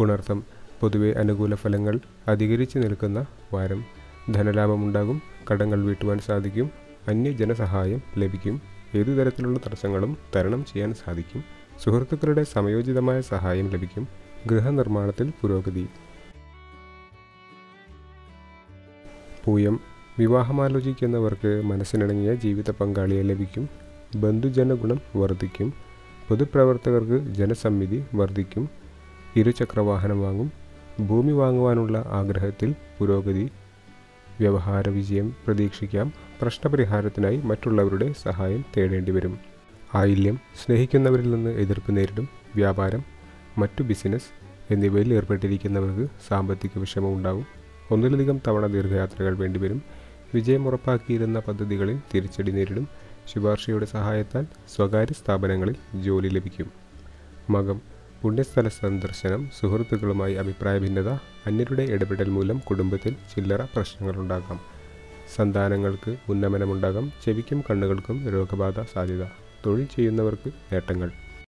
പുണർത്തം. പൊതുവെ അനുകൂല ഫലങ്ങൾ അധികരിച്ചു നിൽക്കുന്ന വാരം. ധനലാഭമുണ്ടാകും കടങ്ങൾ വീട്ടുവാൻ സാധിക്കും അന്യജനസഹായം ലഭിക്കും ഏതു തരത്തിലുള്ള തടസ്സങ്ങളും തരണം ചെയ്യാൻ സാധിക്കും സുഹൃത്തുക്കളുടെ സമയോചിതമായ സഹായം ലഭിക്കും ഗൃഹനിർമ്മാണത്തിൽ പുരോഗതി. പൂയം. വിവാഹമാലോചിക്കുന്നവർക്ക് മനസ്സിനിണങ്ങിയ ജീവിത പങ്കാളിയെ ലഭിക്കും ബന്ധുജനഗുണം വർദ്ധിക്കും പൊതുപ്രവർത്തകർക്ക് ജനസമ്മിതി വർദ്ധിക്കും ഇരുചക്രവാഹനം വാങ്ങും. ഭൂമി വാങ്ങുവാനുള്ള ആഗ്രഹത്തിൽ പുരോഗതി. വ്യവഹാര വിജയം പ്രതീക്ഷിക്കാം. പ്രശ്നപരിഹാരത്തിനായി മറ്റുള്ളവരുടെ സഹായം തേടേണ്ടി വരും. ആയില്യം സ്നേഹിക്കുന്നവരിൽ നിന്ന് എതിർപ്പ് നേരിടും. വ്യാപാരം മറ്റു ബിസിനസ് എന്നിവയിൽ ഏർപ്പെട്ടിരിക്കുന്നവർക്ക് സാമ്പത്തിക വിഷമം ഉണ്ടാകും ഒന്നിലധികം തവണ ദീർഘയാത്രകൾ വേണ്ടിവരും വിജയം ഉറപ്പാക്കിയിരുന്ന പദ്ധതികളിൽ തിരിച്ചടി നേരിടും. ശുപാർശയുടെ സഹായത്താൽ സ്വകാര്യ സ്ഥാപനങ്ങളിൽ ജോലി ലഭിക്കും. മകം പുണ്യസ്ഥല സന്ദർശനം സുഹൃത്തുക്കളുമായി അഭിപ്രായ ഭിന്നത അന്യരുടെ ഇടപെടൽ മൂലം കുടുംബത്തിൽ ചില്ലറ പ്രശ്നങ്ങളുണ്ടാകാം. സന്താനങ്ങൾക്ക് ഉന്നമനമുണ്ടാകാം ചെവിക്കും കണ്ണുകൾക്കും രോഗബാധ സാധ്യത തൊഴിൽ ചെയ്യുന്നവർക്ക് നേട്ടങ്ങൾ.